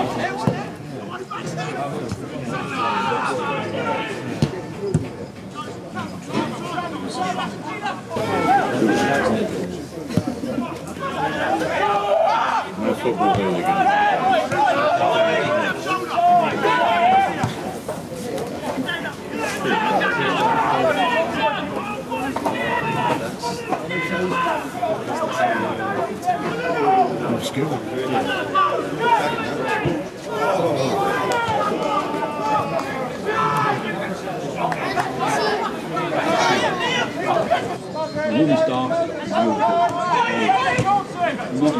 hooligan. When he started, he was not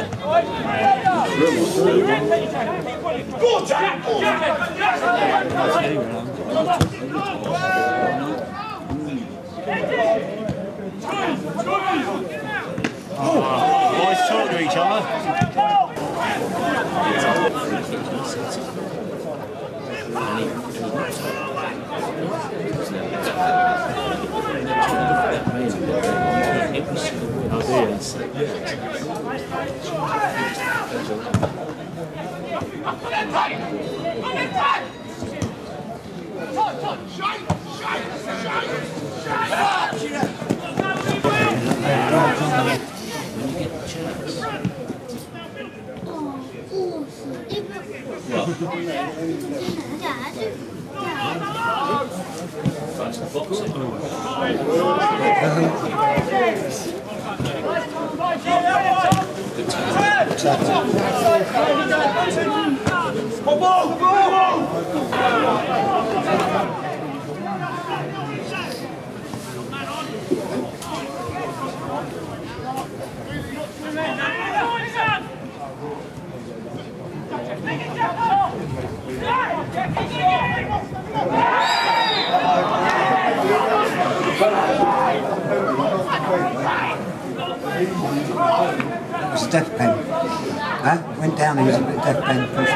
home town Boys talk to each other. Good time. Good time. Come on, come on. どうも。It was a death pen. Huh? Went down, he was a bit death pen pushed.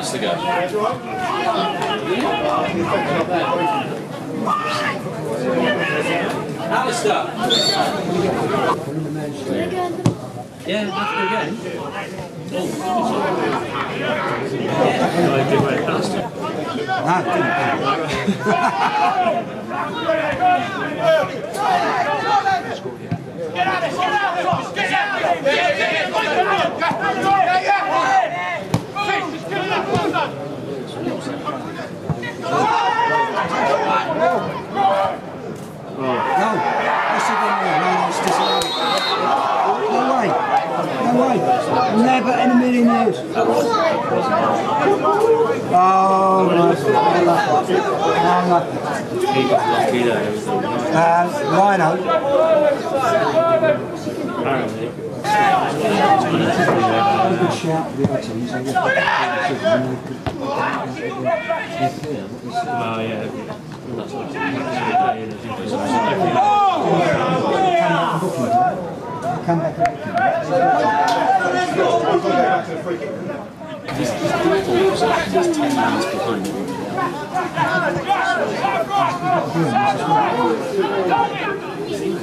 That's the guy. Alistair. Yeah, that's the again. No, didn't. No, what's he doing there? No, it's just No way. No way. Never in a million years. Oh, no. No, no. Uh, Rhino. Good shout for the other team, so you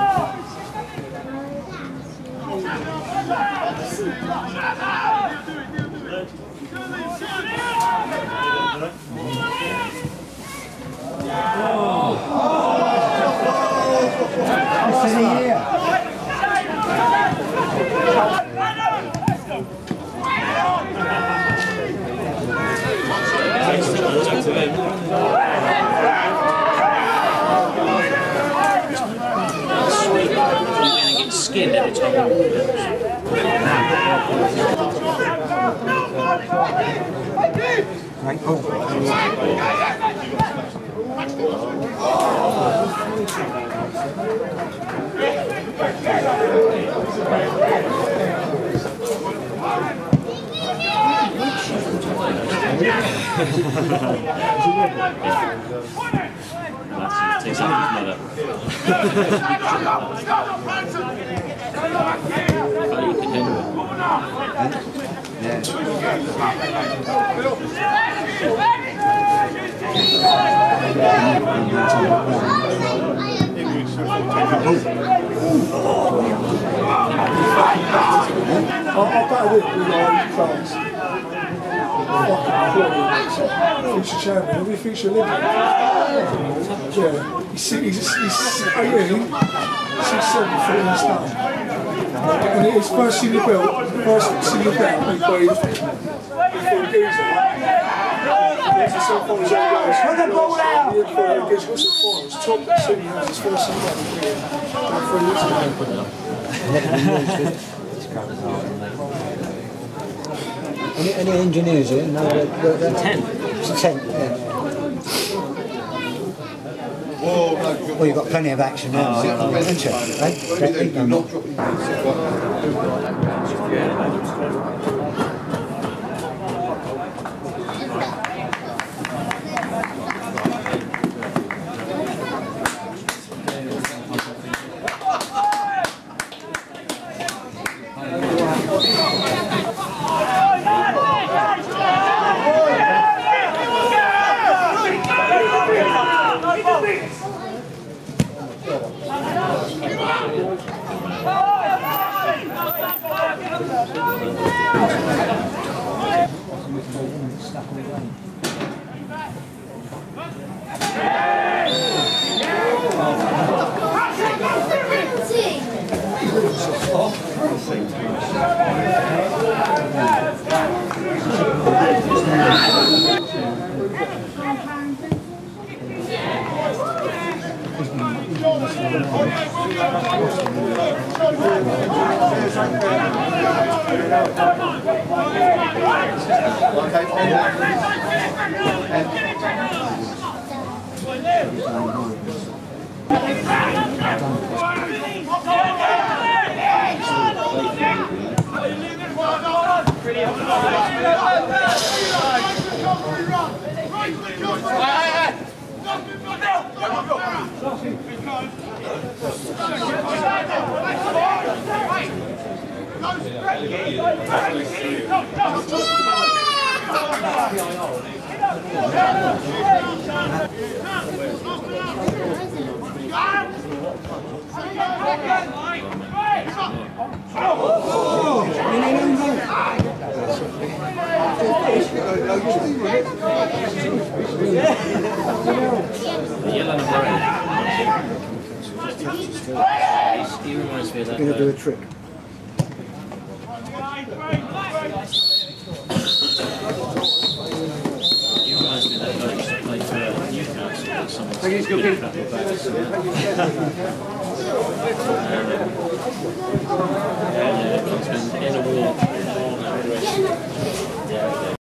Oh, yeah. come back and book him. Go, This is a year. Sweet. You're going to get skinned every time. Right, oh. oh. That's it. Takes out his mother. I, I it France. Fucking future champion. He'll be future Olympic. Yeah. He's, he's, he's, oh yeah, six, seven, fourteen stone. And his first senior belt, first senior belt, he played well. Put the ball out. He had for Geezer Wilson Farms, top senior has his first senior belt. About three years ago. Any, any engineers here? No, they're, they're, they're Ten. It's a tent, yeah. Well, you've got plenty of action now, haven't you? and it's stuck all day. Thank you. Eh? The yellow and brown. He reminds me of that. Going to do a trick. いいですか?